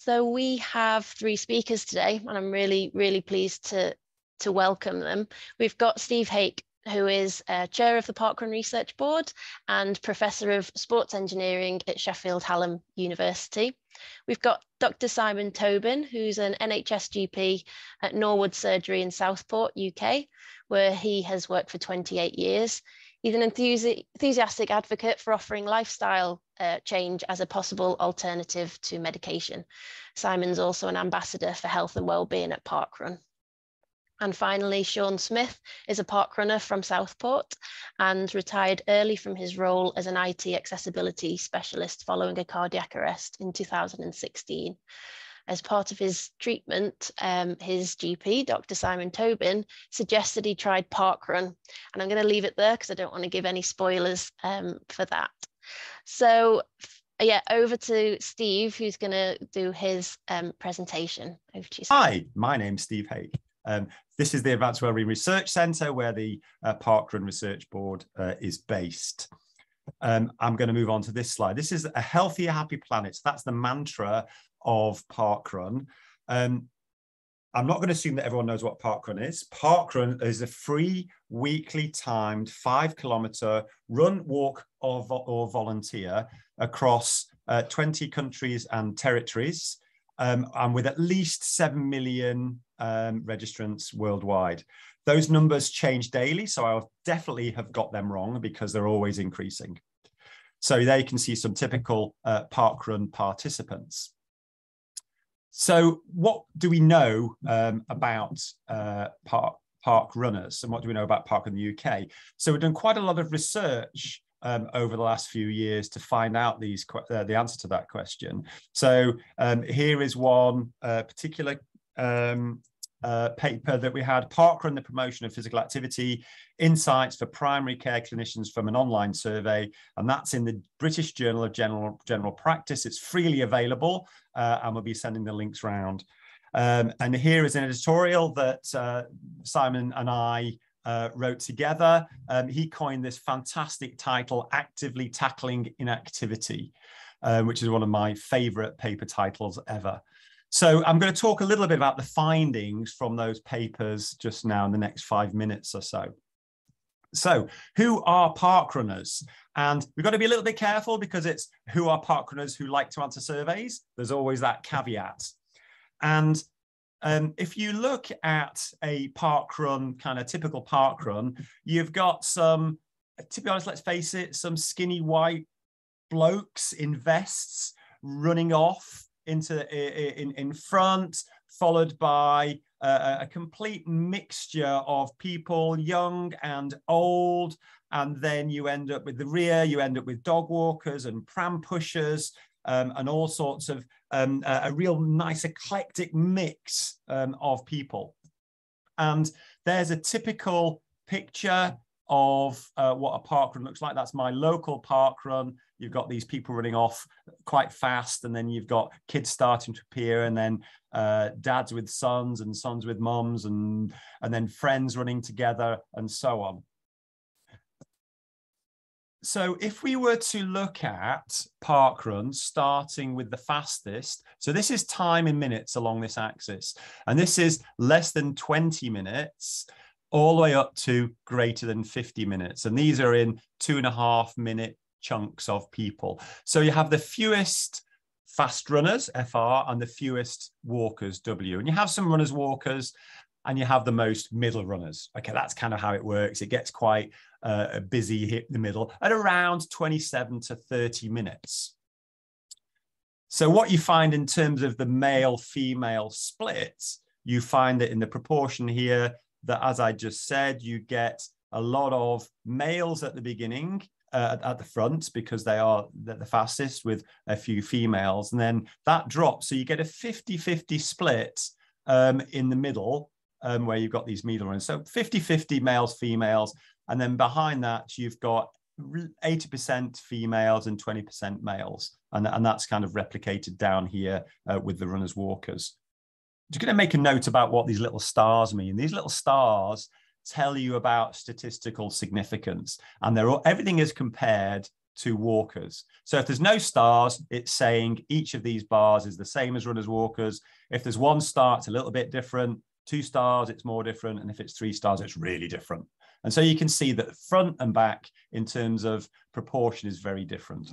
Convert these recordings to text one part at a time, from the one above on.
So we have three speakers today, and I'm really, really pleased to, to welcome them. We've got Steve Haake, who is uh, chair of the Parkrun Research Board and professor of sports engineering at Sheffield Hallam University. We've got Dr. Simon Tobin, who's an NHS GP at Norwood Surgery in Southport, UK, where he has worked for 28 years. He's an enthusi enthusiastic advocate for offering lifestyle uh, change as a possible alternative to medication. Simon's also an ambassador for health and wellbeing at Parkrun. And finally, Sean Smith is a park runner from Southport and retired early from his role as an IT accessibility specialist following a cardiac arrest in 2016 as part of his treatment, um, his GP, Dr. Simon Tobin, suggested he tried parkrun. And I'm going to leave it there because I don't want to give any spoilers um, for that. So yeah, over to Steve, who's going to do his um, presentation. Over to you. Hi, my name's Steve Haake. Um, this is the Advanced Wellbeing Research Centre where the uh, Parkrun Research Board uh, is based. Um, I'm going to move on to this slide. This is a healthier, happy planet. So that's the mantra of Parkrun. Um, I'm not going to assume that everyone knows what Parkrun is. Parkrun is a free, weekly timed five kilometer run, walk, or, vo or volunteer across uh, 20 countries and territories, um, and with at least 7 million um, registrants worldwide. Those numbers change daily, so I'll definitely have got them wrong because they're always increasing. So there you can see some typical uh, parkrun participants. So, what do we know um, about uh, park park runners, and what do we know about park in the UK? So, we've done quite a lot of research um, over the last few years to find out these uh, the answer to that question. So, um, here is one uh, particular um, uh, paper that we had, Parkrun, the promotion of physical activity, insights for primary care clinicians from an online survey, and that's in the British Journal of General, General Practice. It's freely available, uh, and we'll be sending the links round. Um, and here is an editorial that uh, Simon and I uh, wrote together. Um, he coined this fantastic title, Actively Tackling Inactivity, uh, which is one of my favorite paper titles ever. So I'm going to talk a little bit about the findings from those papers just now in the next five minutes or so. So who are park runners? And we've got to be a little bit careful because it's who are park runners who like to answer surveys. There's always that caveat. And um, if you look at a park run, kind of typical park run, you've got some, to be honest, let's face it, some skinny white blokes in vests running off into in, in front, followed by a, a complete mixture of people, young and old. And then you end up with the rear, you end up with dog walkers and pram pushers um, and all sorts of um, a, a, real nice eclectic mix um, of people. And there's a typical picture of uh, what a park run looks like. That's my local park run. You've got these people running off quite fast, and then you've got kids starting to appear, and then uh, dads with sons and sons with moms, and and then friends running together, and so on. So if we were to look at park runs, starting with the fastest, so this is time in minutes along this axis, and this is less than 20 minutes all the way up to greater than 50 minutes. And these are in two and a half minute chunks of people. So you have the fewest fast runners, FR, and the fewest walkers, W. And you have some runners, walkers, and you have the most middle runners. Okay, that's kind of how it works. It gets quite uh, busy hit the middle at around 27 to 30 minutes. So what you find in terms of the male female split, you find that in the proportion here, that, as I just said, you get a lot of males at the beginning uh, at, the front because they are the, fastest with a few females. And then that drops. So you get a 50 50 split um, in the middle um, where you've got these middle runners. So 50 50 males, females. And then behind that, you've got 80% females and 20% males. And, and that's kind of replicated down here uh, with the runners walkers just going to make a note about what these little stars mean. These little stars tell you about statistical significance, and they're all, everything is compared to walkers. So if there's no stars, it's saying each of these bars is the same as runners walkers. If there's one star, it's a little bit different. Two stars, it's more different. And if it's three stars, it's really different. And so you can see that front and back in terms of proportion is very different.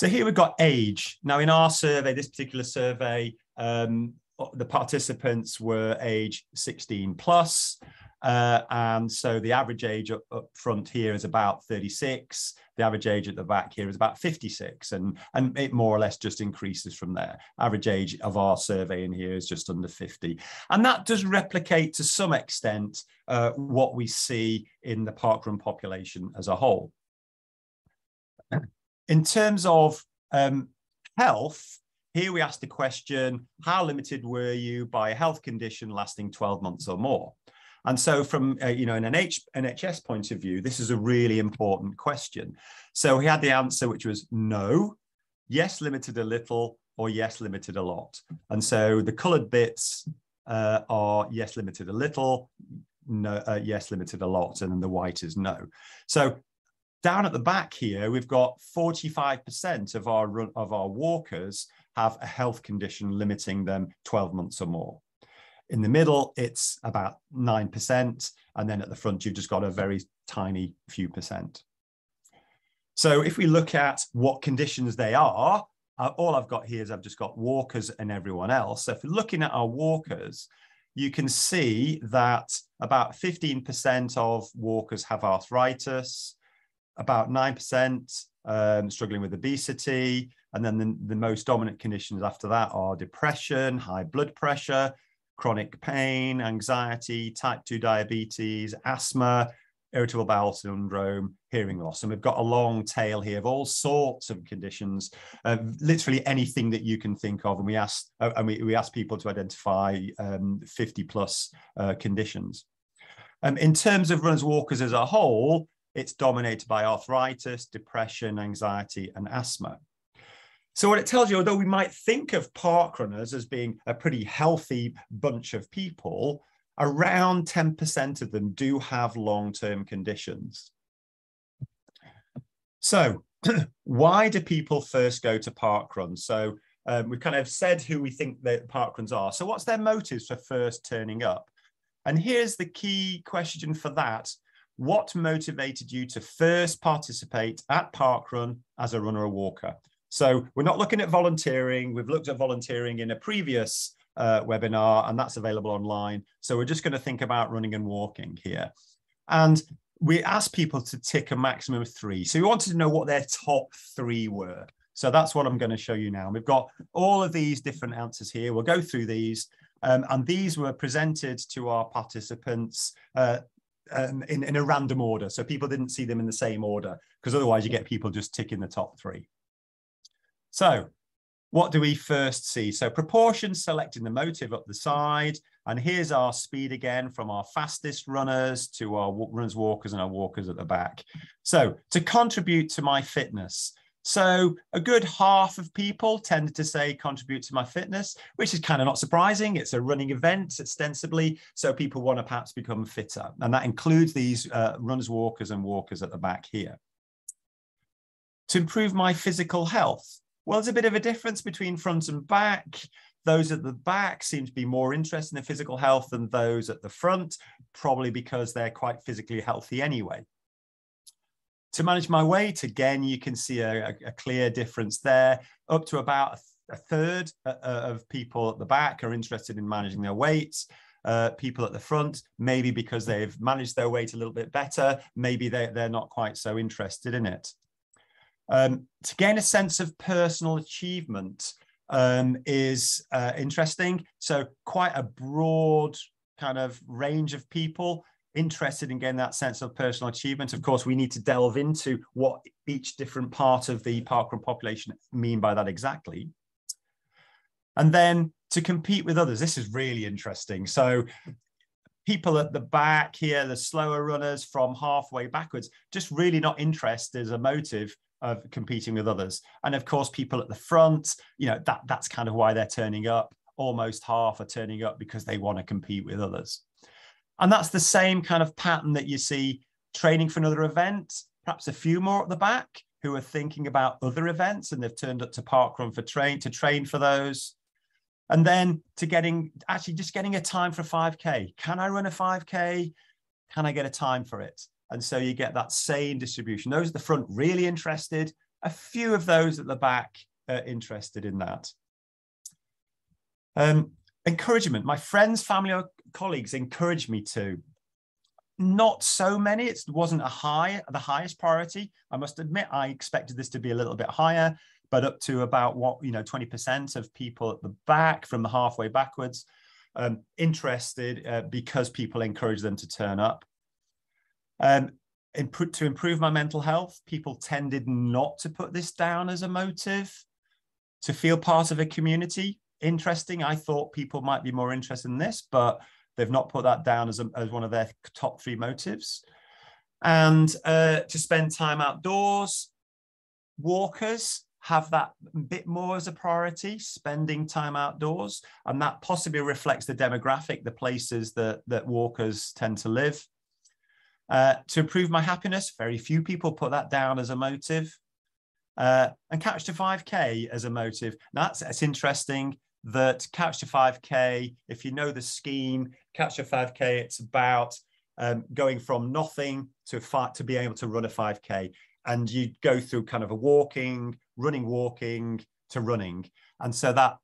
So here we've got age. Now in our survey, this particular survey, um, the participants were age 16 plus. Uh, and so the average age up, up, front here is about 36. The average age at the back here is about 56. And, and it more or less just increases from there. Average age of our survey in here is just under 50. And that does replicate to some extent uh, what we see in the parkrun population as a whole. In terms of um, health, here we asked the question, how limited were you by a health condition lasting 12 months or more? And so from, uh, you know, an NH, NHS point of view, this is a really important question. So he had the answer, which was no, yes, limited a little, or yes, limited a lot. And so the colored bits uh, are yes, limited a little, no, uh, yes, limited a lot, and then the white is no. So down at the back here, we've got 45% of our, of our walkers have a health condition limiting them 12 months or more. In the middle, it's about 9%. And then at the front, you've just got a very tiny few percent. So if we look at what conditions they are, uh, all I've got here is I've just got walkers and everyone else. So if we're looking at our walkers, you can see that about 15% of walkers have arthritis, about 9% um, struggling with obesity. And then the, the most dominant conditions after that are depression, high blood pressure, chronic pain, anxiety, type 2 diabetes, asthma, irritable bowel syndrome, hearing loss. And we've got a long tail here of all sorts of conditions, uh, literally anything that you can think of. And we asked, uh, and we, we asked people to identify um, 50 plus uh, conditions. Um, in terms of runners walkers as a whole, it's dominated by arthritis, depression, anxiety, and asthma. So what it tells you, although we might think of park runners as being a pretty healthy bunch of people, around 10% of them do have long-term conditions. So why do people first go to park runs? So um, we've kind of said who we think the park runs are. So what's their motives for first turning up? And here's the key question for that. What motivated you to first participate at Parkrun as a runner or walker? So we're not looking at volunteering. We've looked at volunteering in a previous uh, webinar and that's available online. So we're just going to think about running and walking here. And we asked people to tick a maximum of three. So we wanted to know what their top three were. So that's what I'm going to show you now. We've got all of these different answers here. We'll go through these. Um, and these were presented to our participants uh, um, in, in a random order. So people didn't see them in the same order because otherwise you get people just ticking the top three. So what do we first see? So proportion selecting the motive up the side. And here's our speed again from our fastest runners to our runners, walkers and our walkers at the back. So to contribute to my fitness. So a good half of people tended to say contribute to my fitness, which is kind of not surprising. It's a running event ostensibly. So people want to perhaps become fitter. And that includes these uh, runners, walkers and walkers at the back here. To improve my physical health. Well, there's a bit of a difference between front and back. Those at the back seem to be more interested in physical health than those at the front, probably because they're quite physically healthy anyway. To manage my weight, again, you can see a, a clear difference there. Up to about a, third uh, uh, of people at the back are interested in managing their weights. Uh, people at the front, maybe because they've managed their weight a little bit better, maybe they, they're not quite so interested in it. Um, to gain a sense of personal achievement um, is uh, interesting. So quite a broad kind of range of people interested in getting that sense of personal achievement. Of course, we need to delve into what each different part of the parkrun population mean by that exactly. And then to compete with others, this is really interesting. So people at the back here, the slower runners from halfway backwards, just really not interested as a motive of competing with others. And of course, people at the front, you know, that that's kind of why they're turning up. Almost half are turning up because they want to compete with others. And that's the same kind of pattern that you see training for another event. perhaps a few more at the back who are thinking about other events and they've turned up to parkrun for train to train for those. And then to getting actually just getting a time for a 5k can i run a 5k can i get a time for it? And so you get that same distribution. Those at the front really interested. A few of those at the back are interested in that. Um, encouragement. My friends family colleagues encouraged me to. Not so many. It wasn't a high the highest priority. I must admit i expected this to be a little bit higher but up to about what you know 20% of people at the back from the halfway backwards um, interested uh, because people encourage them to turn up. Um, to improve my mental health people tended not to put this down as a motive to feel part of a community. Interesting. I thought people might be more interested in this but they've not put that down as, a, as one of their top three motives and uh, to spend time outdoors walkers have that bit more as a priority, spending time outdoors. And that possibly reflects the demographic, the places that, that walkers tend to live. Uh, to improve my happiness, very few people put that down as a motive. Uh, and Couch to 5K as a motive. Now, that's, that's interesting that Couch to 5K, if you know the scheme, Couch a 5K, it's about um, going from nothing to, fight, to be able to run a 5K and you go through kind of a walking, running, walking to running. And so that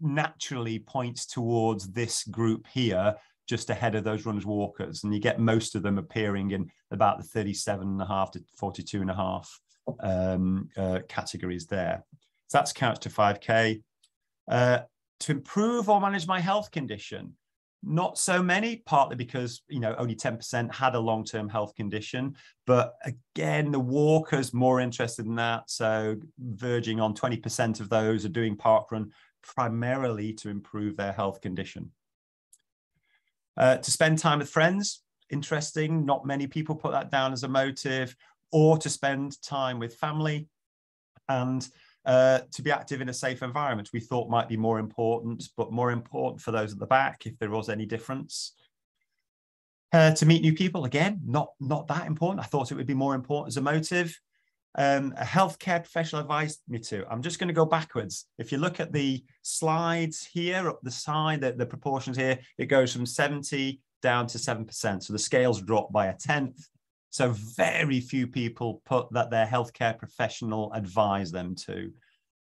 naturally points towards this group here, just ahead of those runners walkers. And you get most of them appearing in about the 37 and a half to 42 and a half um, uh, categories there. So that's couch to 5K. Uh, to improve or manage my health condition, not so many partly because you know only 10% had a long-term health condition. But again the walkers more interested in that. So verging on 20% of those are doing parkrun primarily to improve their health condition. Uh, to spend time with friends interesting. Not many people put that down as a motive. Or to spend time with family. And uh, to be active in a safe environment we thought might be more important, but more important for those at the back if there was any difference. Uh, to meet new people, again, not, not that important. I thought it would be more important as a motive. Um, a healthcare professional advised me to. I'm just going to go backwards. If you look at the slides here up the side, the, the proportions here, it goes from 70 down to 7%. So the scales drop by a tenth. So very few people put that their healthcare professional advise them to.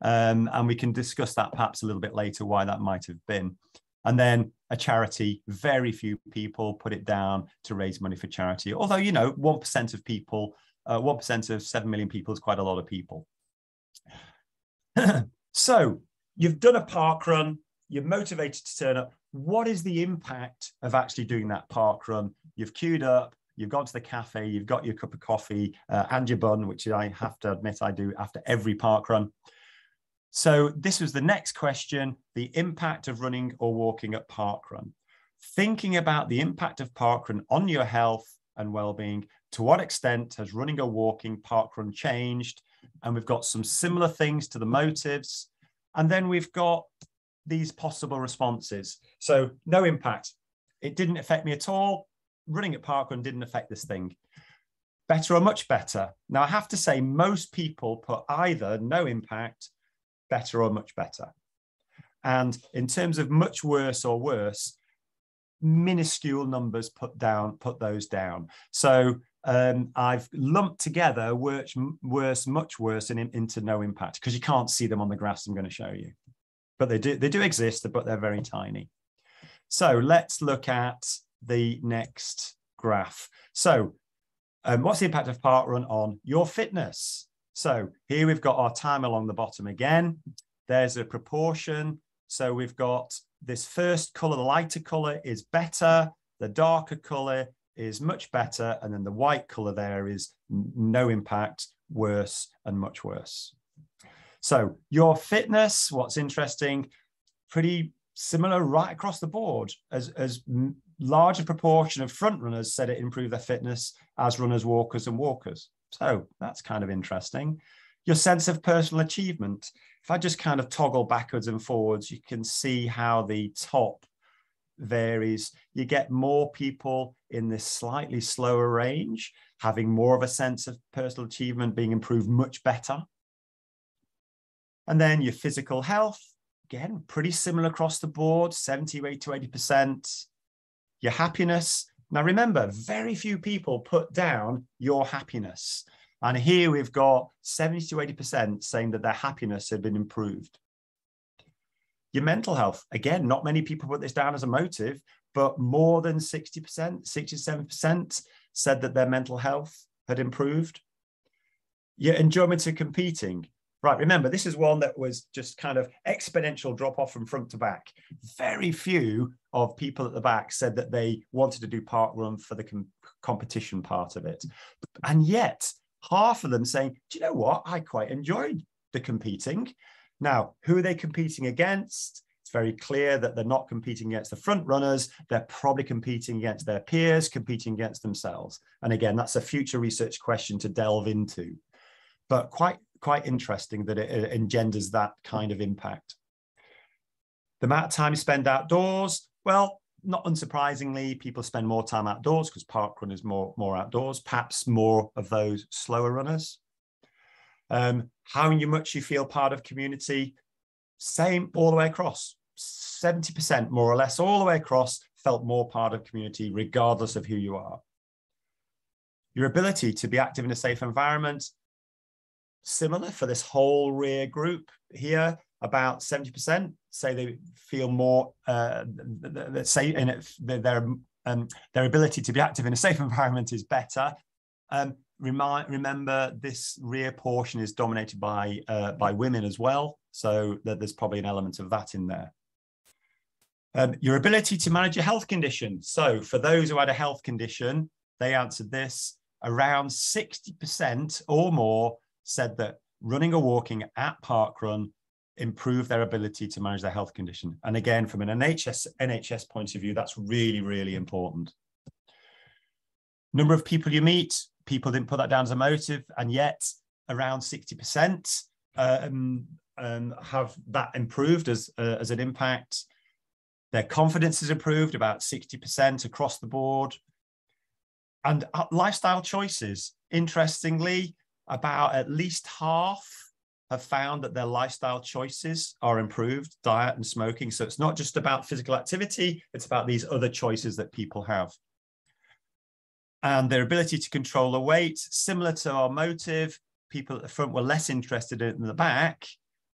Um, and we can discuss that perhaps a little bit later, why that might have been. And then a charity, very few people put it down to raise money for charity. Although, you know, 1% of people, uh, 1% of 7 million people is quite a lot of people. so you've done a park run, you're motivated to turn up. What is the impact of actually doing that park run? You've queued up, you've gone to the cafe, you've got your cup of coffee uh, and your bun, which I have to admit I do after every park run. So this was the next question, the impact of running or walking at park run. Thinking about the impact of parkrun on your health and well-being, to what extent has running or walking parkrun changed? And we've got some similar things to the motives. And then we've got these possible responses. So no impact. It didn't affect me at all running at parkrun didn't affect this thing. Better or much better. Now, I have to say, most people put either no impact, better or much better. And in terms of much worse or worse, minuscule numbers put down, put those down. So um, I've lumped together worse, worse much worse, and in, into no impact because you can't see them on the graphs I'm going to show you. But they do, they do exist, but they're very tiny. So let's look at the next graph. So um, what's the impact of parkrun on your fitness? So here we've got our time along the bottom again. There's a proportion. So we've got this first color, the lighter color is better. The darker color is much better. And then the white color there is no impact, worse and much worse. So your fitness, what's interesting, pretty similar right across the board as, as larger proportion of front runners said it improved their fitness as runners, walkers, and walkers. So that's kind of interesting. Your sense of personal achievement. If I just kind of toggle backwards and forwards, you can see how the top varies. You get more people in this slightly slower range having more of a sense of personal achievement being improved much better. And then your physical health, again, pretty similar across the board, 70, 80 to 80%. Your happiness. Now, remember, very few people put down your happiness. And here we've got 70 to 80% saying that their happiness had been improved. Your mental health, again, not many people put this down as a motive, but more than 60%, 67% said that their mental health had improved. Your enjoyment of competing, Right, remember, this is one that was just kind of exponential drop off from front to back. Very few of people at the back said that they wanted to do park run for the com competition part of it. And yet, half of them saying, do you know what? I quite enjoyed the competing. Now, who are they competing against? It's very clear that they're not competing against the front runners. They're probably competing against their peers, competing against themselves. And again, that's a future research question to delve into. But quite quite interesting that it, engenders that kind of impact. The amount of time you spend outdoors, well, not unsurprisingly, people spend more time outdoors because park run is more, more outdoors, perhaps more of those slower runners. Um, how much you feel part of community, same all the way across. 70% more or less all the way across felt more part of community regardless of who you are. Your ability to be active in a safe environment, similar for this whole rear group here. About 70% say they feel more, uh, say in it, their, um, their ability to be active in a safe environment is better. Um, remind, remember, this rear portion is dominated by, uh, by women as well. So that there's probably an element of that in there. Um, your ability to manage your health condition. So for those who had a health condition, they answered this around 60% or more said that running or walking at parkrun improve their ability to manage their health condition. And again, from an NHS, NHS point of view, that's really, really important. Number of people you meet, people didn't put that down as a motive, and yet around 60% um, um, have that improved as, uh, as an impact. Their confidence is improved about 60% across the board. And uh, lifestyle choices, interestingly, about at least half have found that their lifestyle choices are improved, diet and smoking. So it's not just about physical activity, it's about these other choices that people have. And their ability to control the weight, similar to our motive, people at the front were less interested in the back,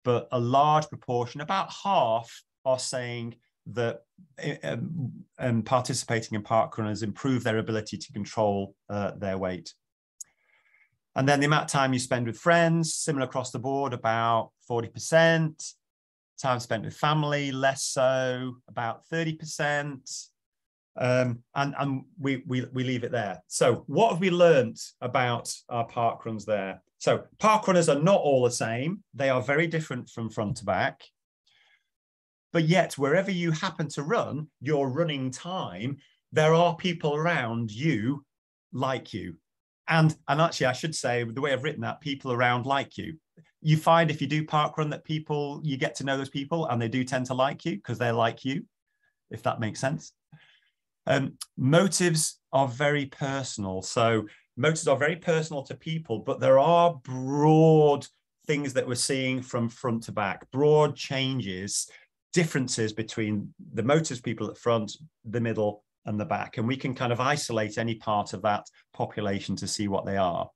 but a large proportion, about half, are saying that um, um, participating in parkrun has improved their ability to control uh, their weight. And then the amount of time you spend with friends, similar across the board, about 40%. Time spent with family, less so, about 30%. Um, and and we, we, we leave it there. So what have we learned about our park runs there? So park runners are not all the same. They are very different from front to back. But yet, wherever you happen to run your running time, there are people around you like you and and actually i should say the way i've written that people around like you. You find if you do park run that people you get to know those people and they do tend to like you because they're like you if that makes sense. Um, motives are very personal. So motives are very personal to people but there are broad things that we're seeing from front to back broad changes differences between the motives people at front the middle and the back. And we can kind of isolate any part of that population to see what they are.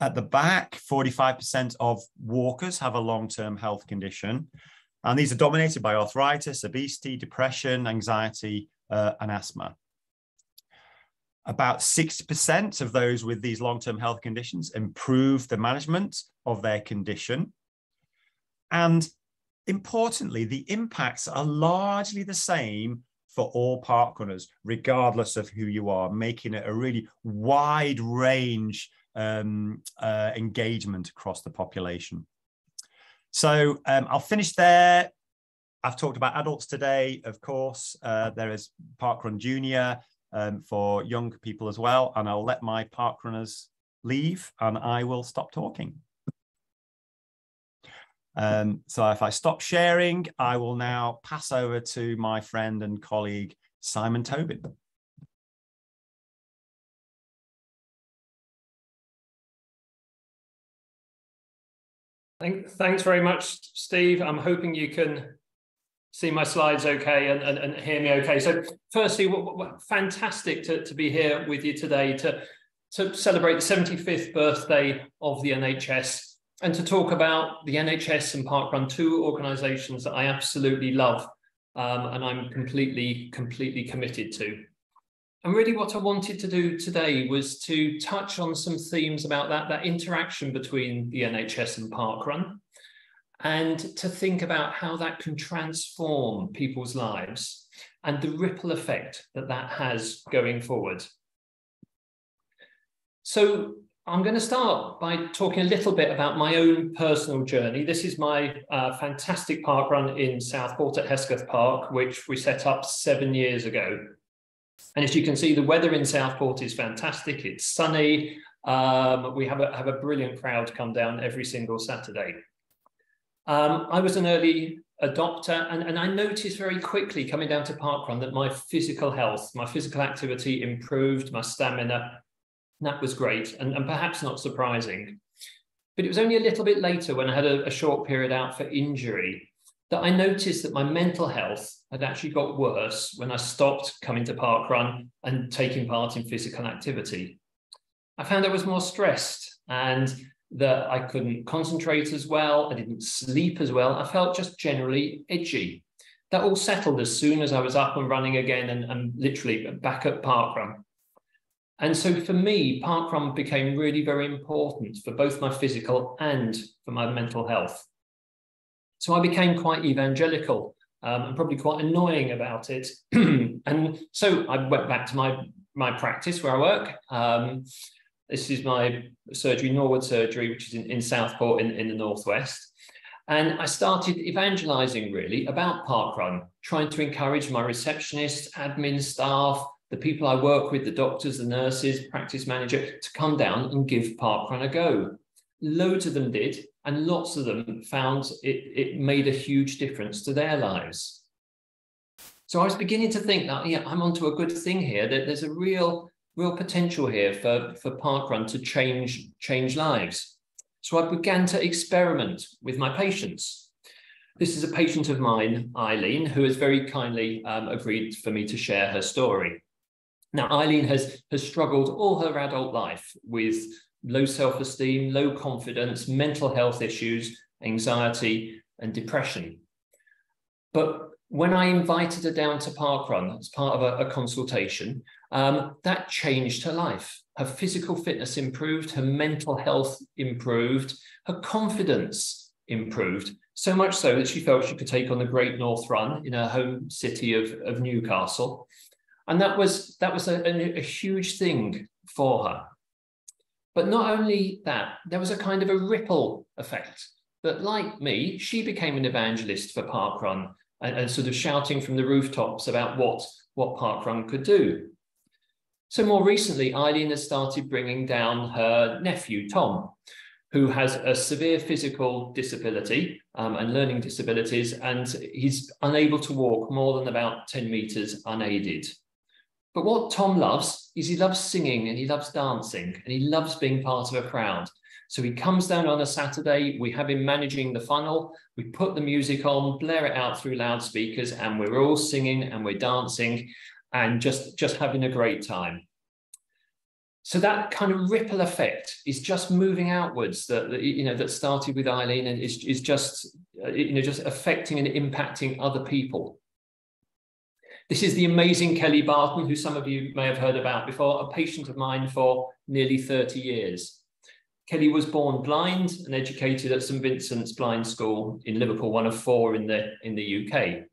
At the back, 45% of walkers have a long-term health condition. And these are dominated by arthritis, obesity, depression, anxiety, uh, and asthma. About 60% of those with these long-term health conditions improve the management of their condition. And importantly, the impacts are largely the same for all park runners, regardless of who you are, making it a really wide range um, uh, engagement across the population. So um, I'll finish there. I've talked about adults today, of course. Uh, there is Parkrun Junior um, for young people as well. And I'll let my parkrunners leave and I will stop talking. Um, so if I stop sharing, I will now pass over to my friend and colleague, Simon Tobin. Thanks very much, Steve. I'm hoping you can see my slides okay and, and, and hear me okay. So firstly, what, what, fantastic to, to be here with you today to, to celebrate the 75th birthday of the NHS and to talk about the NHS and Parkrun, two organisations that I absolutely love um, and I'm completely, completely committed to. And really what I wanted to do today was to touch on some themes about that, that interaction between the NHS and Parkrun, and to think about how that can transform people's lives and the ripple effect that that has going forward. So I'm going to start by talking a little bit about my own personal journey. This is my uh, fantastic park run in Southport at Hesketh Park, which we set up seven years ago. And as you can see, the weather in Southport is fantastic. It's sunny. Um, we have a, have a brilliant crowd come down every single Saturday. Um, I was an early adopter and, and I noticed very quickly coming down to Parkrun that my physical health, my physical activity improved, my stamina, that was great and, and perhaps not surprising. But it was only a little bit later when I had a, a short period out for injury that I noticed that my mental health had actually got worse when I stopped coming to parkrun and taking part in physical activity. I found I was more stressed and that I couldn't concentrate as well. I didn't sleep as well. I felt just generally edgy. That all settled as soon as I was up and running again and, and literally back at parkrun. And so for me, parkrun became really very important for both my physical and for my mental health. So I became quite evangelical um, and probably quite annoying about it. and so I went back to my, my practice where I work. Um, this is my surgery, Norwood Surgery, which is in, in Southport in, in the Northwest. And I started evangelizing really about parkrun, trying to encourage my receptionist, admin staff, the people I work with, the doctors, the nurses, practice manager, to come down and give parkrun a go. Loads of them did, and lots of them found it, it made a huge difference to their lives. So I was beginning to think that, yeah, I'm onto a good thing here, that there's a real, real potential here for, for parkrun to change, change lives. So I began to experiment with my patients. This is a patient of mine, Eileen, who has very kindly um, agreed for me to share her story. Now, Eileen has, has struggled all her adult life with low self esteem, low confidence, mental health issues, anxiety, and depression. But when I invited her down to Parkrun as part of a, a consultation, um, that changed her life. Her physical fitness improved, her mental health improved, her confidence improved, so much so that she felt she could take on the Great North Run in her home city of, of Newcastle. And that was, that was a, a, a huge thing for her. But not only that, there was a kind of a ripple effect that, like me, she became an evangelist for Parkrun and, and sort of shouting from the rooftops about what, what Parkrun could do. So more recently, Eileen has started bringing down her nephew, Tom, who has a severe physical disability um, and learning disabilities, and he's unable to walk more than about 10 meters unaided. But what Tom loves is he loves singing and he loves dancing and he loves being part of a crowd. So he comes down on a Saturday, we have him managing the funnel, we put the music on, blare it out through loudspeakers, and we're all singing and we're dancing and just, just having a great time. So that kind of ripple effect is just moving outwards that, you know that started with Eileen and is, is just you know just affecting and impacting other people. This is the amazing Kelly Barton, who some of you may have heard about before, a patient of mine for nearly 30 years. Kelly was born blind and educated at St Vincent's Blind School in Liverpool, one of four in the, in the UK.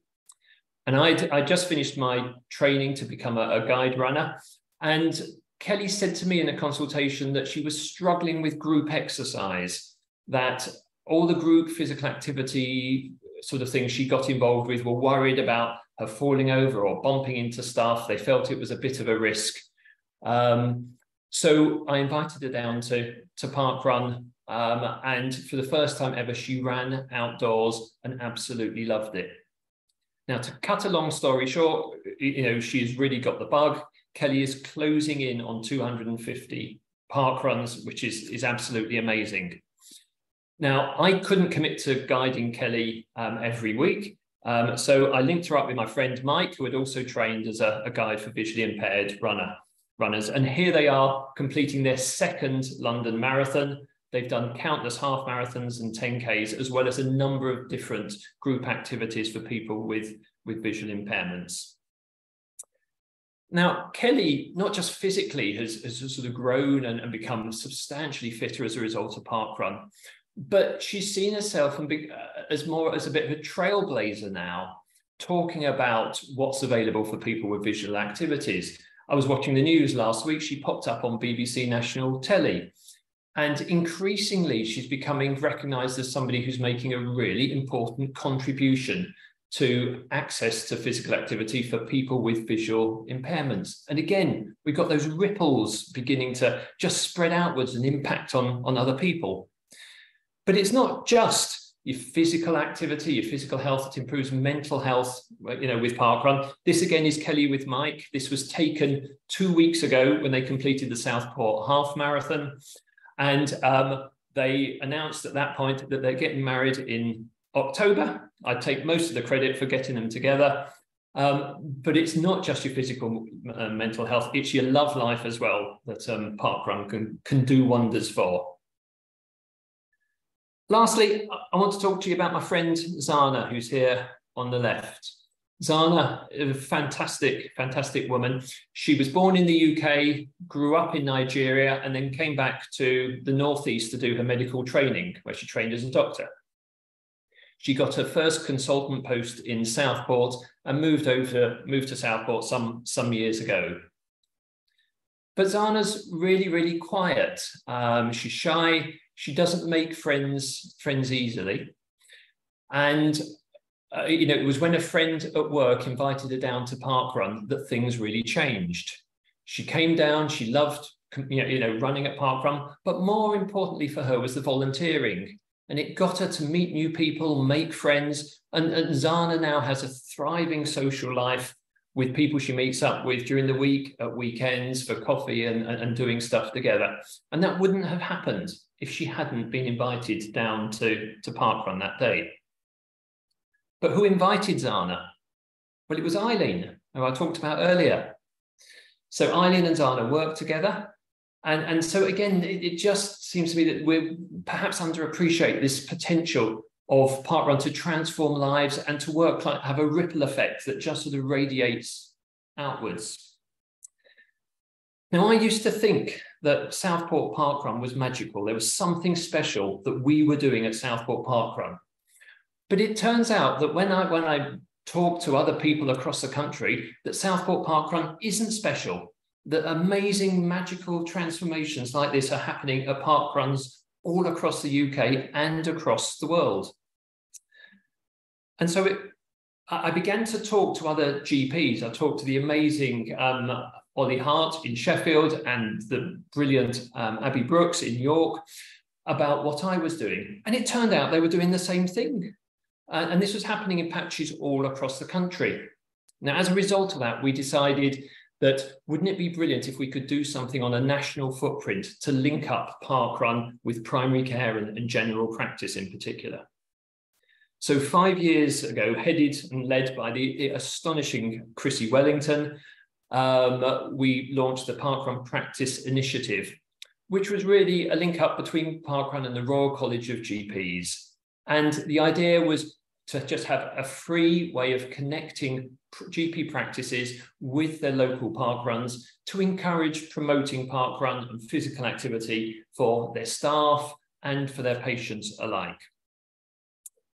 And I'd, I just finished my training to become a, a guide runner. And Kelly said to me in a consultation that she was struggling with group exercise, that all the group physical activity sort of things she got involved with were worried about her falling over or bumping into stuff. They felt it was a bit of a risk. Um, so I invited her down to, to Park Run. Um, and for the first time ever, she ran outdoors and absolutely loved it. Now, to cut a long story short, you know, she's really got the bug. Kelly is closing in on 250 park runs, which is, is absolutely amazing. Now, I couldn't commit to guiding Kelly um, every week. Um, so I linked her up with my friend Mike, who had also trained as a, a guide for visually impaired runner runners. And here they are completing their second London Marathon. They've done countless half marathons and 10Ks, as well as a number of different group activities for people with, with visual impairments. Now, Kelly, not just physically, has, has sort of grown and, and become substantially fitter as a result of parkrun, but she's seen herself and be, uh, as more as a bit of a trailblazer now, talking about what's available for people with visual activities. I was watching the news last week. She popped up on BBC National Telly. And increasingly, she's becoming recognized as somebody who's making a really important contribution to access to physical activity for people with visual impairments. And again, we've got those ripples beginning to just spread outwards and impact on, on other people. But it's not just your physical activity, your physical health, it improves mental health, you know, with parkrun. This again is Kelly with Mike. This was taken two weeks ago when they completed the Southport half marathon. And um, they announced at that point that they're getting married in October. I take most of the credit for getting them together. Um, but it's not just your physical uh, mental health, it's your love life as well that um, Parkrun can, can do wonders for. Lastly, I want to talk to you about my friend Zana, who's here on the left. Zana, a fantastic, fantastic woman. She was born in the UK, grew up in Nigeria, and then came back to the Northeast to do her medical training, where she trained as a doctor. She got her first consultant post in Southport and moved over, moved to Southport some, some years ago. But Zana's really, really quiet. Um, she's shy. She doesn't make friends, friends easily. And uh, you know, it was when a friend at work invited her down to parkrun that things really changed. She came down, she loved you know, running at parkrun, but more importantly for her was the volunteering and it got her to meet new people, make friends. And, and Zana now has a thriving social life with people she meets up with during the week, at weekends for coffee and, and, and doing stuff together. And that wouldn't have happened if she hadn't been invited down to, to Parkrun that day. But who invited Zana? Well, it was Eileen, who I talked about earlier. So Eileen and Zana work together and, and so again, it, it just seems to me that we're perhaps underappreciate this potential of parkrun to transform lives and to work like have a ripple effect that just sort of radiates outwards. Now, I used to think that Southport Parkrun was magical. There was something special that we were doing at Southport Parkrun. But it turns out that when I when I talk to other people across the country, that Southport Parkrun isn't special that amazing magical transformations like this are happening at park runs all across the UK and across the world. And so it, I began to talk to other GPs. I talked to the amazing um, Ollie Hart in Sheffield and the brilliant um, Abby Brooks in York about what I was doing. And it turned out they were doing the same thing. Uh, and this was happening in patches all across the country. Now, as a result of that, we decided that wouldn't it be brilliant if we could do something on a national footprint to link up parkrun with primary care and, and general practice in particular? So five years ago, headed and led by the astonishing Chrissie Wellington, um, we launched the Parkrun Practice Initiative, which was really a link up between Parkrun and the Royal College of GPs. And the idea was to just have a free way of connecting GP practices with their local park runs to encourage promoting park run and physical activity for their staff and for their patients alike.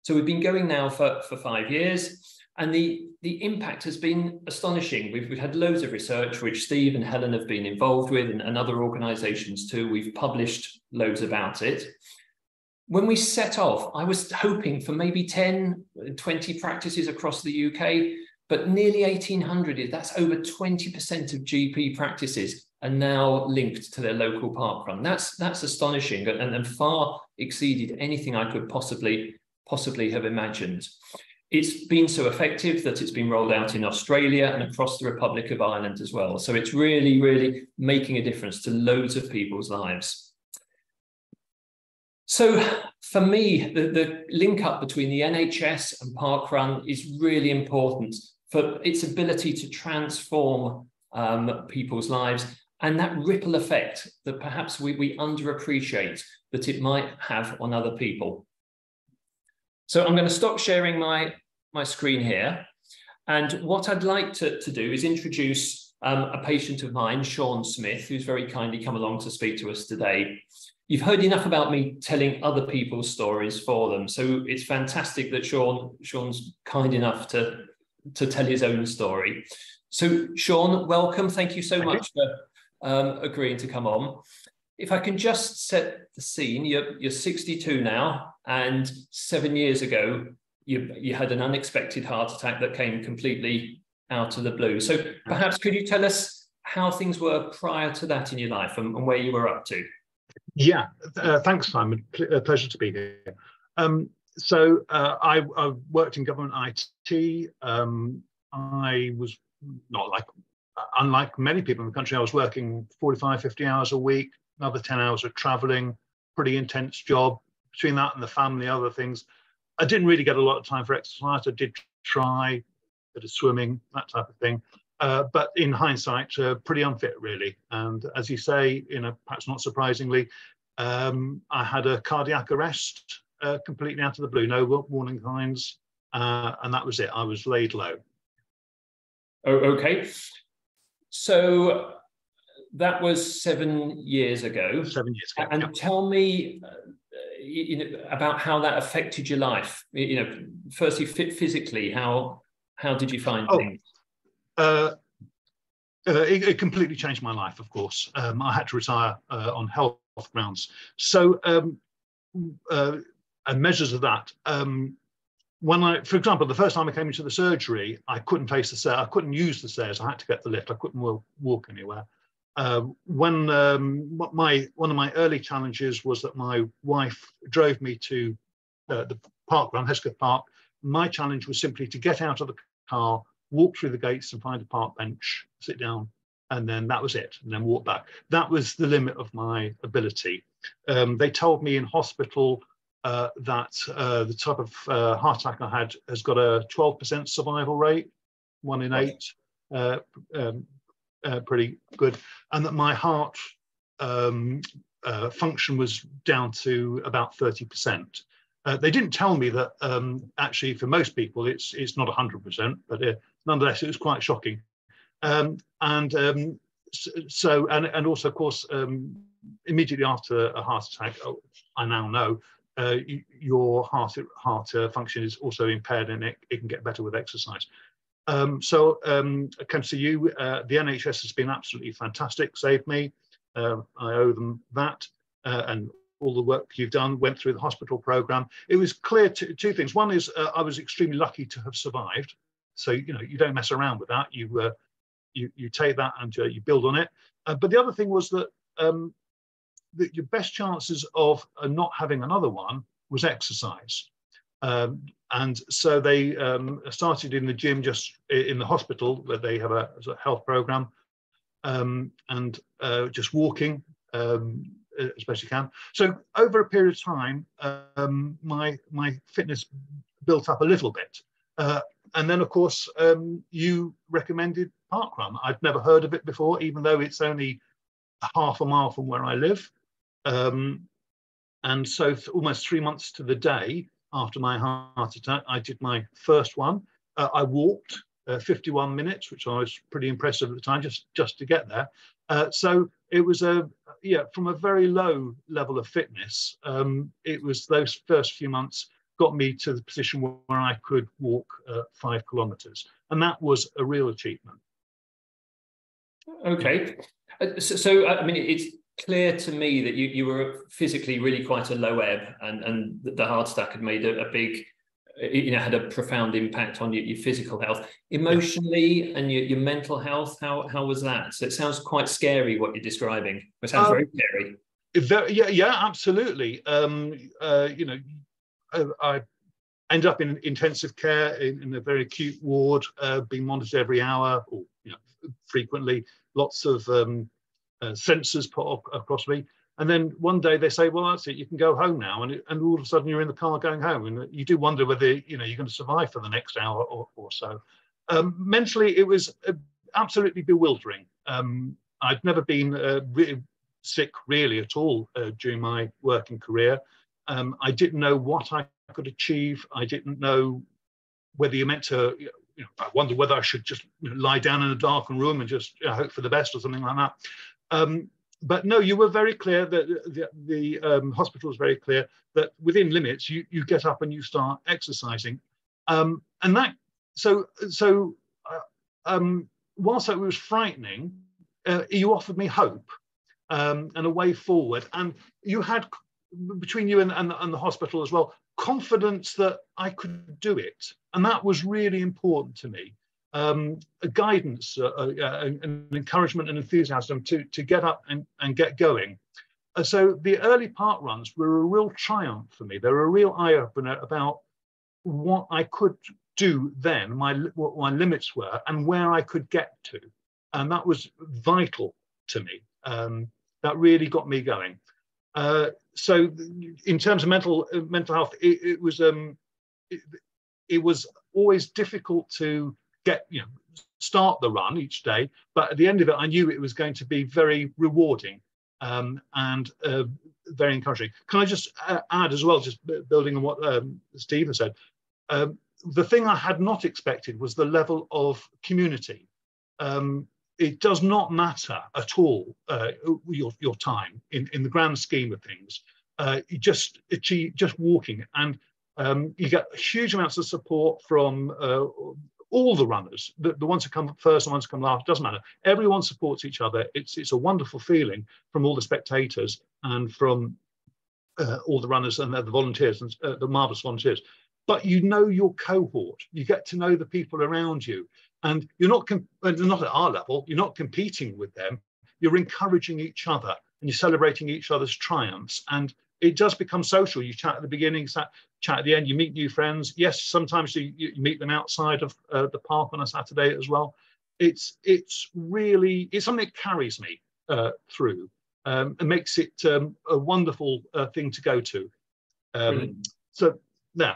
So we've been going now for, for five years and the, the impact has been astonishing. We've, we've had loads of research, which Steve and Helen have been involved with and, and other organizations too. We've published loads about it when we set off, I was hoping for maybe 10, 20 practices across the UK, but nearly 1800, that's over 20% of GP practices are now linked to their local park run. That's, that's astonishing and, and far exceeded anything I could possibly, possibly have imagined. It's been so effective that it's been rolled out in Australia and across the Republic of Ireland as well. So it's really, really making a difference to loads of people's lives. So for me, the, the link up between the NHS and Parkrun is really important for its ability to transform um, people's lives and that ripple effect that perhaps we, we underappreciate that it might have on other people. So I'm going to stop sharing my, my screen here. And what I'd like to, to do is introduce um, a patient of mine, Sean Smith, who's very kindly come along to speak to us today. You've heard enough about me telling other people's stories for them. So it's fantastic that Sean Sean's kind enough to, to tell his own story. So Sean, welcome. Thank you so Thank much you. for um, agreeing to come on. If I can just set the scene, you're, you're 62 now, and seven years ago, you, you had an unexpected heart attack that came completely out of the blue. So perhaps could you tell us how things were prior to that in your life and, and where you were up to? Yeah, uh, thanks, Simon. P- pleasure to be here. Um, so uh, I, I, worked in government IT. Um, I was not like, unlike many people in the country, I was working 45, 50 hours a week, another 10 hours of traveling, pretty intense job. Between that and the family, other things, I didn't really get a lot of time for exercise. I did try a bit of swimming, that type of thing. Uh, but in hindsight, uh, pretty unfit, really. And as you say, you know, perhaps not surprisingly, um, I had a cardiac arrest uh, completely out of the blue, no warning signs, uh, and that was it. I was laid low. Oh, okay. So that was seven years ago. Seven years ago. And tell me, uh, you know, about how that affected your life. You know, firstly, physically, how how did you find oh. things? Uh, uh, it, it, completely changed my life, of course. Um, I had to retire uh, on health grounds. So, um, uh, and measures of that. Um, when I, for example, the first time I came into the surgery, I couldn't face the stairs. I couldn't use the stairs. I had to get the lift. I couldn't walk anywhere. Uh, when um, my one of my early challenges was that my wife drove me to uh, the park run, Hesketh Park. My challenge was simply to get out of the car, walk through the gates and find a park bench, sit down, and then that was it, and then walk back. That was the limit of my ability. Um, they told me in hospital uh, that uh, the type of uh, heart attack I had has got a 12% survival rate, one in eight, uh, um, uh, pretty good, and that my heart um, uh, function was down to about 30%. they didn't tell me that um, actually for most people it's it's not 100%, but nonetheless, it was quite shocking. Um, and um, so, and, and also, of course, um, immediately after a heart attack, oh, I now know uh, your heart heart uh, function is also impaired, and it, it can get better with exercise. Um, so, um, to you. Uh, the NHS has been absolutely fantastic, saved me. Uh, I owe them that, uh, and all the work you've done. Went through the hospital program. It was clear to, two things. One is uh, I was extremely lucky to have survived. So you know you don't mess around with that. You uh, you you take that and uh, you build on it. But the other thing was that um, that your best chances of not having another one was exercise. Um, and so they um, started in the gym, just in the hospital, where they have a, a health program, um, and uh, just walking um, as best you can. So over a period of time, um, my my fitness built up a little bit. Uh, and then, of course, um, you recommended Parkrun. I'd never heard of it before, even though it's only half a mile from where I live. Um, and so, almost three months to the day after my heart attack, I did my first one. Uh, I walked uh, 51 minutes, which I was pretty impressive at the time, just just to get there. Uh, so it was a yeah, from a very low level of fitness. Um, it was those first few months got me to the position where I could walk uh, five kilometers. And that was a real achievement. Okay. Uh, so, so, I mean, it's clear to me that you, you were physically really quite a low ebb and, and the hard attack had made a, a big, you know, had a profound impact on your, your physical health. Emotionally and your, your mental health, how, how was that? So it sounds quite scary what you're describing. It sounds um, very scary. Very, yeah, yeah, absolutely. Um, uh, you know, I end up in intensive care in, in a very acute ward, uh, being monitored every hour or you know, frequently. Lots of um, uh, sensors put across me. And then one day they say, well, that's it, you can go home now. And, and all of a sudden you're in the car going home. And you do wonder whether, you know, you're going to survive for the next hour or, or so. Um, mentally, it was uh, absolutely bewildering. Um, I'd never been uh, re sick really at all uh, during my working career. Um, I didn't know what I could achieve. I didn't know whether you meant to, you know, I wondered whether I should just lie down in a darkened room and just you know, hope for the best or something like that. Um, but no, you were very clear that the, the um, hospital was very clear that within limits, you, you get up and you start exercising. Um, and that, so, so uh, um, whilst it was frightening, uh, you offered me hope um, and a way forward. And you had, between you and, and, and the hospital as well, confidence that I could do it. And that was really important to me. Um, a guidance, uh, uh, an encouragement and enthusiasm to, to get up and, and get going. Uh, so the early part runs were a real triumph for me. They were a real eye opener about what I could do then, my, what my limits were, and where I could get to. And that was vital to me. Um, that really got me going. Uh, so in terms of mental uh, mental health, it, it was um, it, it, was always difficult to get you know start the run each day, but at the end of it, I knew it was going to be very rewarding um, and uh, very encouraging. Can I just uh, add as well, just building on what um, Steve has said, um, the thing I had not expected was the level of community. Um, it does not matter at all uh, your, your time in, in the grand scheme of things. Uh, you just achieve just walking and um, you get huge amounts of support from uh, all the runners, the, the ones who come first, the ones who come last, doesn't matter. Everyone supports each other. It's, it's a wonderful feeling from all the spectators and from uh, all the runners and the volunteers and uh, the marvelous volunteers. But you know your cohort. You get to know the people around you and you're not not at our level you're not competing with them you're encouraging each other and you're celebrating each other's triumphs and it does become social you chat at the beginning chat at the end you meet new friends. Yes sometimes you, you meet them outside of uh, the park on a saturday as well. It's it's really it's something that carries me uh, through um, and makes it um, a wonderful uh, thing to go to. Um, so yeah.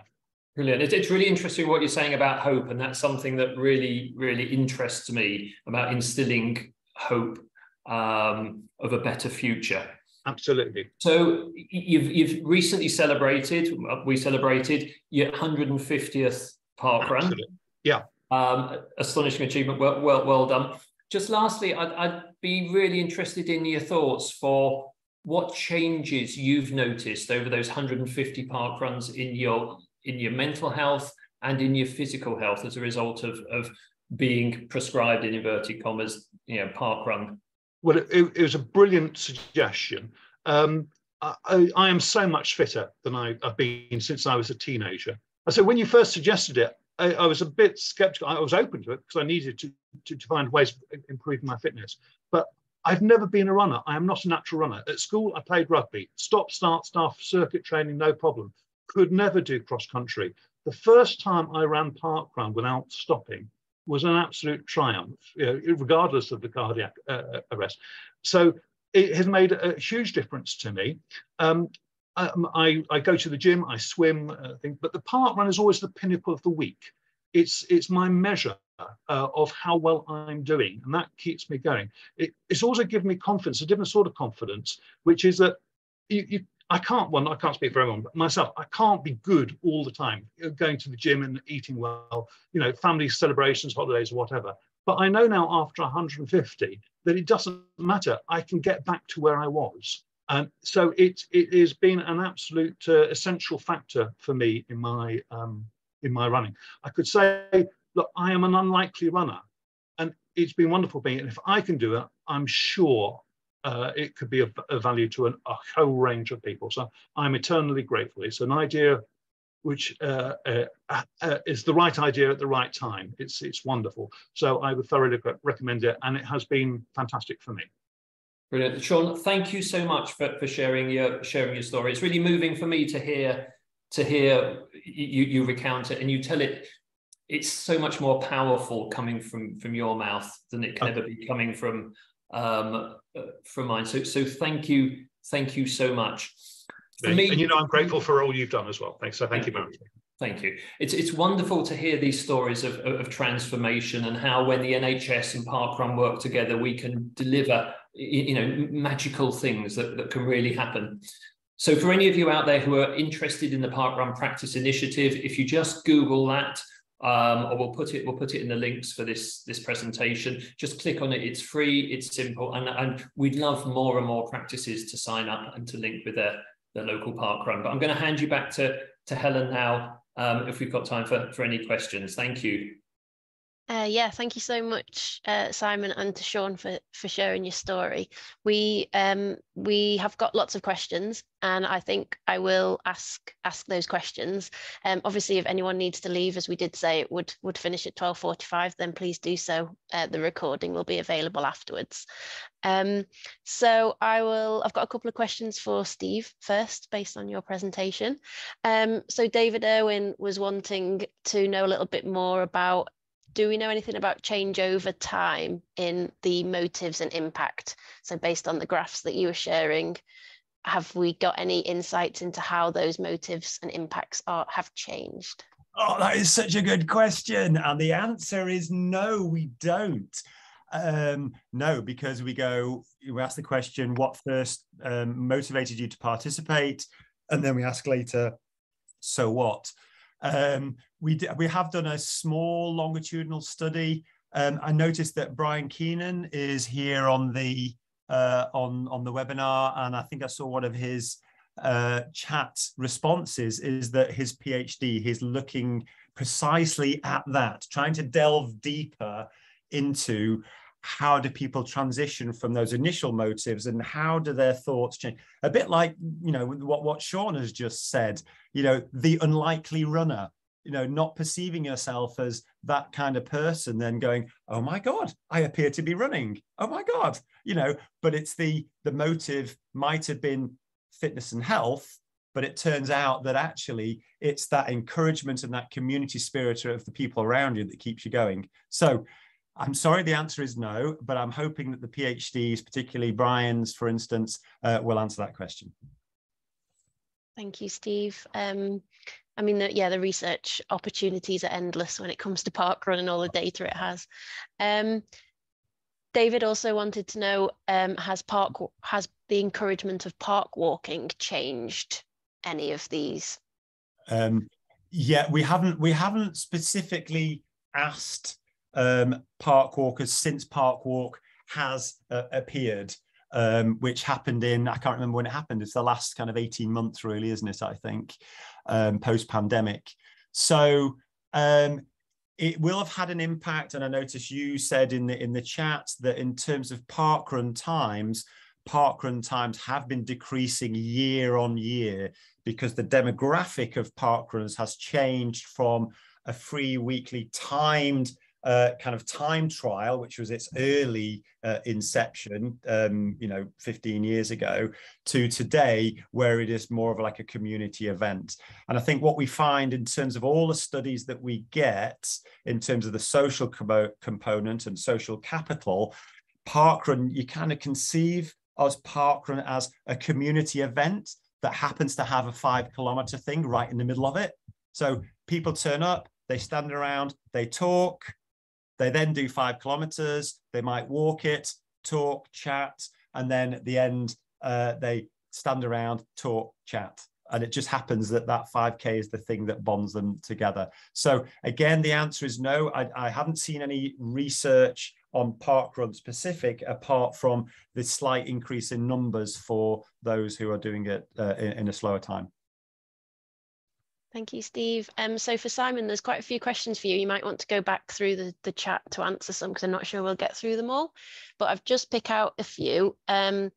Brilliant. It's really interesting what you're saying about hope, and that's something that really, really interests me about instilling hope um, of a better future. Absolutely. So you've you've recently celebrated. We celebrated your 150th park Absolutely. run. Yeah. Um, astonishing achievement. Well, well, well done. Just lastly, I'd, I'd be really interested in your thoughts for what changes you've noticed over those 150 park runs in your in your mental health and in your physical health as a result of, of being prescribed in inverted commas, you know, park run? Well, it, it was a brilliant suggestion. Um, I, I, am so much fitter than I, have been since I was a teenager. I So when you first suggested it, I, I, was a bit skeptical. I was open to it because I needed to, to, to find ways of improving my fitness. But I've never been a runner. I am not a natural runner. At school, I played rugby, stop, start, stuff, circuit training, no problem could never do cross country. The first time I ran parkrun without stopping was an absolute triumph, you know, regardless of the cardiac uh, arrest. So it has made a huge difference to me. Um, um, I, I, go to the gym, I swim, uh, but the park run is always the pinnacle of the week. It's it's my measure uh, of how well I'm doing, and that keeps me going. It, it's also given me confidence, a different sort of confidence, which is that you, you I can't, well, I can't speak for everyone, but myself, I can't be good all the time, going to the gym and eating well, you know, family celebrations, holidays, whatever. But I know now after 150 that it doesn't matter. I can get back to where I was. And so it, it has been an absolute uh, essential factor for me in my, um, in my running. I could say, look, I am an unlikely runner. And it's been wonderful being, and if I can do it, I'm sure uh, it could be of, of value to an, a whole range of people. So I'm eternally grateful. It's an idea which uh, uh, uh, is the right idea at the right time. It's it's wonderful. So I would thoroughly recommend it, and it has been fantastic for me. Brilliant, Sean. Thank you so much for, for sharing your sharing your story. It's really moving for me to hear to hear you you recount it and you tell it. It's so much more powerful coming from from your mouth than it can ever be coming from um, uh, from mine. So, so thank you, thank you so much. For me, and you know, I'm grateful for all you've done as well. Thanks. So thank you very much. Thank you. It's it's wonderful to hear these stories of, of transformation and how when the NHS and Parkrun work together, we can deliver you know magical things that, that can really happen. So for any of you out there who are interested in the Parkrun Practice Initiative, if you just Google that, um, or we'll put it we'll put it in the links for this this presentation. Just click on it. It's free. It's simple, and and we'd love more and more practices to sign up and to link with their their local park run. But I'm going to hand you back to to Helen now um, if we've got time for, for any questions. Thank you. Uh, yeah, thank you so much, uh, Simon, and to Sean for for sharing your story. We um, we have got lots of questions, and I think I will ask ask those questions. Um, obviously, if anyone needs to leave, as we did say, it would would finish at twelve forty five. Then please do so. Uh, the recording will be available afterwards. Um, so I will. I've got a couple of questions for Steve first, based on your presentation. Um, so David Irwin was wanting to know a little bit more about do we know anything about change over time in the motives and impact? So based on the graphs that you were sharing, have we got any insights into how those motives and impacts are have changed? Oh, that is such a good question. And the answer is no, we don't. Um, no, because we go, we ask the question, what first um, motivated you to participate? And then we ask later, so what? Um, we, we have done a small longitudinal study. Um, I noticed that Brian Keenan is here on the uh, on on the webinar, and I think I saw one of his uh, chat responses is that his PhD he's looking precisely at that, trying to delve deeper into how do people transition from those initial motives and how do their thoughts change? A bit like you know what what sean has just said you know the unlikely runner you know not perceiving yourself as that kind of person then going oh my god i appear to be running. Oh my god you know but it's the the motive might have been fitness and health but it turns out that actually it's that encouragement and that community spirit of the people around you that keeps you going. So I'm sorry, the answer is no, but I'm hoping that the PhDs, particularly Brian's, for instance, uh, will answer that question. Thank you, Steve. Um, I mean, the, yeah, the research opportunities are endless when it comes to parkrun and all the data it has. Um, David also wanted to know, um, has park has the encouragement of park walking changed any of these? Um, yeah, we haven't we haven't specifically asked um, Park Walkers since Park Walk has uh, appeared, um, which happened in, I can't remember when it happened. It's the last kind of 18 months, really, isn't it? I think, um, post pandemic. So um, it will have had an impact. And I noticed you said in the, in the chat that in terms of parkrun times, parkrun times have been decreasing year on year because the demographic of parkruns has changed from a free weekly timed uh, kind of time trial, which was its early uh, inception, um, you know, 15 years ago, to today, where it is more of like a community event. And I think what we find in terms of all the studies that we get in terms of the social com component and social capital, parkrun, you kind of conceive as parkrun as a community event that happens to have a five kilometer thing right in the middle of it. So people turn up, they stand around, they talk, they then do five kilometers. They might walk it, talk, chat, and then at the end, uh, they stand around, talk, chat. And it just happens that that 5K is the thing that bonds them together. So again, the answer is no. I, I haven't seen any research on park parkrun specific, apart from the slight increase in numbers for those who are doing it uh, in, in a slower time. Thank you, Steve. Um, so for Simon, there's quite a few questions for you. You might want to go back through the, the chat to answer some because I'm not sure we'll get through them all, but I've just picked out a few. Um,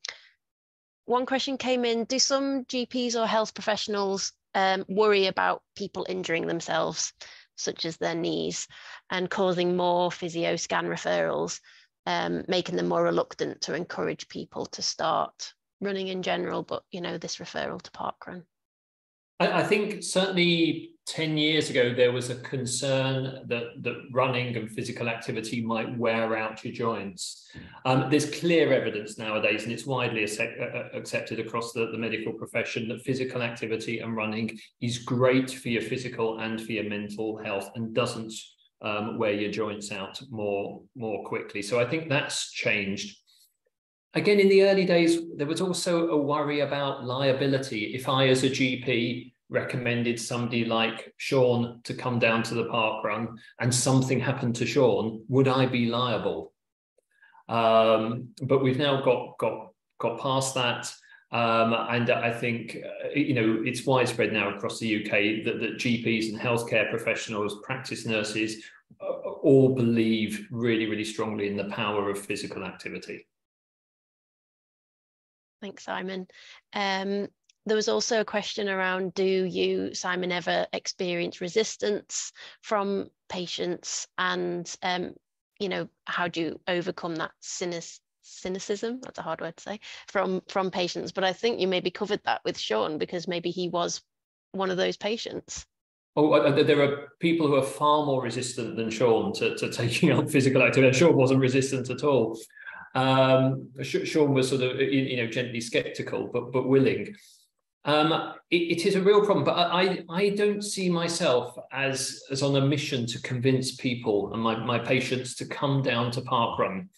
one question came in, do some GPs or health professionals um, worry about people injuring themselves, such as their knees, and causing more physio scan referrals, um, making them more reluctant to encourage people to start running in general, but you know, this referral to parkrun? I, I think certainly 10 years ago, there was a concern that, that running and physical activity might wear out your joints. Um, there's clear evidence nowadays, and it's widely accepted across the, the medical profession, that physical activity and running is great for your physical and for your mental health and doesn't um, wear your joints out more, more quickly. So I think that's changed. Again, in the early days, there was also a worry about liability. If I, as a GP, recommended somebody like Sean to come down to the park run and something happened to Sean, would I be liable? Um, but we've now got got got past that. Um, and I think uh, you know it's widespread now across the UK that, that GPs and healthcare professionals, practice nurses, uh, all believe really, really strongly in the power of physical activity. Thanks, Simon. Um, there was also a question around do you, Simon, ever experience resistance from patients and, um, you know, how do you overcome that cynic cynicism that's a hard word to say from from patients but i think you maybe covered that with sean because maybe he was one of those patients Oh, uh, uh, there are people who are far more resistant than Sean to, to taking up physical activity. Sean wasn't resistant at all. Um, Sean was sort of, you know, gently skeptical, but but willing. Um, it, it is a real problem, but I, I don't see myself as, as on a mission to convince people and my, my patients to come down to parkrun.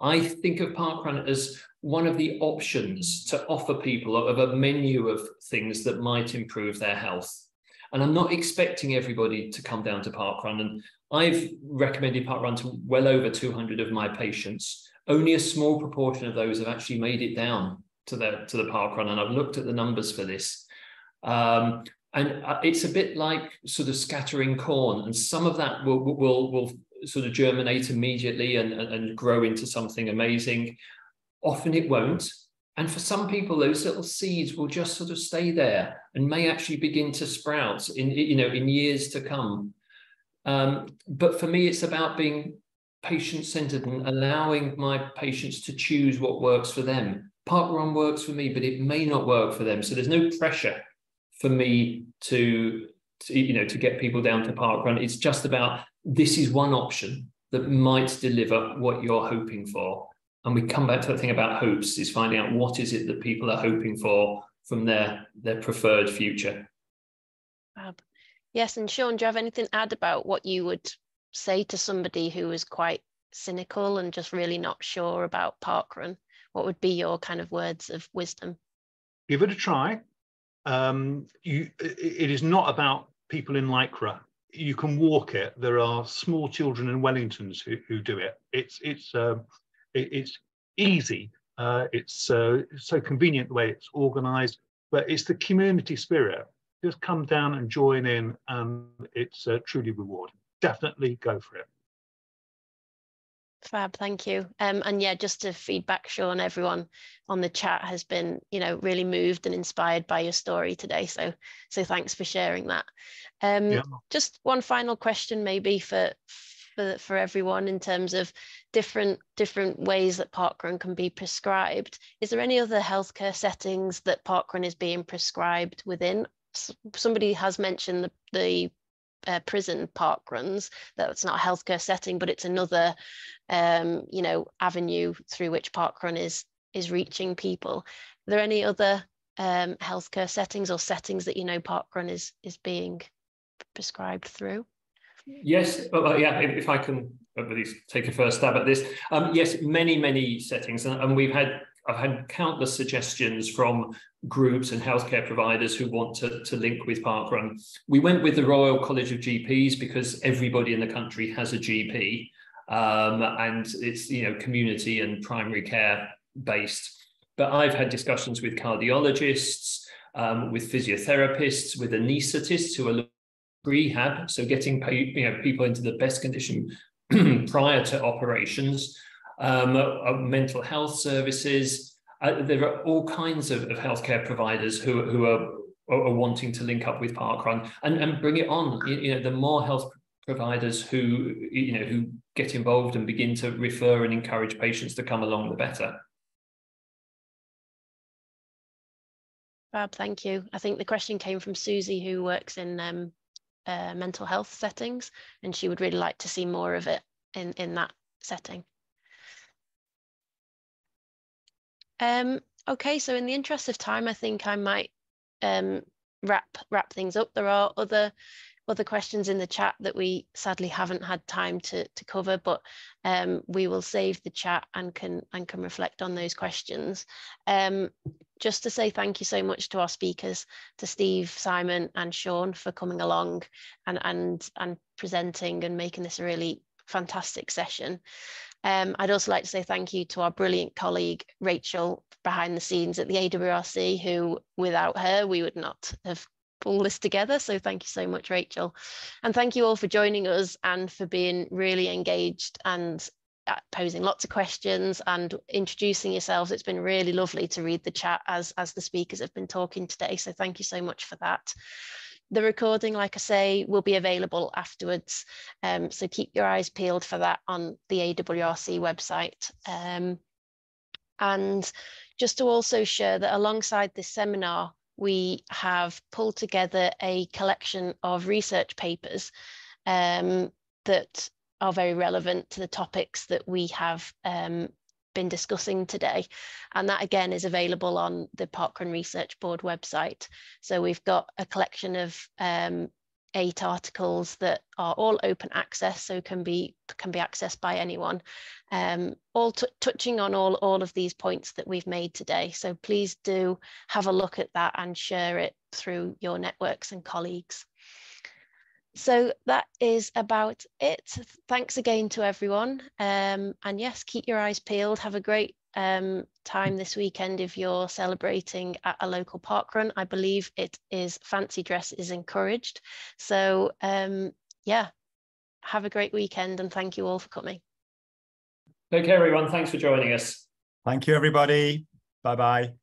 I think of parkrun as one of the options to offer people of a menu of things that might improve their health. And I'm not expecting everybody to come down to parkrun. And I've recommended parkrun to well over 200 of my patients. Only a small proportion of those have actually made it down to the to the park run, and I've looked at the numbers for this. Um, and uh, it's a bit like sort of scattering corn, and some of that will will will sort of germinate immediately and, and grow into something amazing. Often it won't. And for some people, those little seeds will just sort of stay there and may actually begin to sprout in you know in years to come. Um, but for me, it's about being patient centered and allowing my patients to choose what works for them park run works for me, but it may not work for them. So there's no pressure for me to, to you know to get people down to park run. It's just about this is one option that might deliver what you're hoping for. And we come back to the thing about hopes is finding out what is it that people are hoping for from their their preferred future. Yes, and Sean, do you have anything to add about what you would say to somebody who is quite cynical and just really not sure about parkrun? what would be your kind of words of wisdom? Give it a try. Um, you, it is not about people in lycra. You can walk it. There are small children in Wellingtons who, who do it. It's it's uh, it, it's easy. Uh, it's uh, so convenient the way it's organised, but it's the community spirit. Just come down and join in, and it's uh, truly rewarding. Definitely go for it. Fab, thank you. Um, and yeah, just to feedback, Sean, everyone on the chat has been, you know, really moved and inspired by your story today. So, so thanks for sharing that. Um, yeah. Just one final question, maybe for for for everyone in terms of different different ways that parkrun can be prescribed. Is there any other healthcare settings that parkrun is being prescribed within? Somebody has mentioned the the uh, prison park runs. That's not a healthcare setting, but it's another, um, you know, avenue through which park run is is reaching people. Are there any other um, healthcare settings or settings that you know park run is is being prescribed through? Yes, well, yeah. If, if I can at least take a first stab at this, um, yes, many many settings, and, and we've had I've had countless suggestions from groups and healthcare providers who want to, to link with Parkrun. We went with the Royal College of GPs because everybody in the country has a GP um, and it's you know community and primary care based. But I've had discussions with cardiologists, um, with physiotherapists, with anaesthetists who are rehab, so getting you know people into the best condition prior to operations um, uh, mental health services. Uh, there are all kinds of, of healthcare providers who, who are, are wanting to link up with Parkrun and, and bring it on. You, you know, the more health providers who you know who get involved and begin to refer and encourage patients to come along, the better. Fab, thank you. I think the question came from Susie, who works in um, uh, mental health settings, and she would really like to see more of it in, in that setting. Um, okay, so in the interest of time, I think I might um, wrap wrap things up. There are other other questions in the chat that we sadly haven't had time to, to cover, but um, we will save the chat and can and can reflect on those questions. Um, just to say thank you so much to our speakers, to Steve, Simon and Sean for coming along and, and, and presenting and making this a really fantastic session. Um, I'd also like to say thank you to our brilliant colleague, Rachel, behind the scenes at the AWRC, who without her, we would not have pulled this together. So thank you so much, Rachel. And thank you all for joining us and for being really engaged and uh, posing lots of questions and introducing yourselves. It's been really lovely to read the chat as, as the speakers have been talking today. So thank you so much for that. The recording, like I say, will be available afterwards. Um, so keep your eyes peeled for that on the AWRC website. Um, and just to also share that alongside this seminar, we have pulled together a collection of research papers um, that are very relevant to the topics that we have um, been discussing today. And that again is available on the Parkrun Research Board website. So we've got a collection of um, eight articles that are all open access, so can be can be accessed by anyone, um, all touching on all, all of these points that we've made today. So please do have a look at that and share it through your networks and colleagues. So that is about it. Thanks again to everyone. Um, and yes, keep your eyes peeled. Have a great um, time this weekend if you're celebrating at a local park run. I believe it is fancy dress is encouraged. So um, yeah, have a great weekend and thank you all for coming. Okay, everyone. Thanks for joining us. Thank you, everybody. Bye-bye.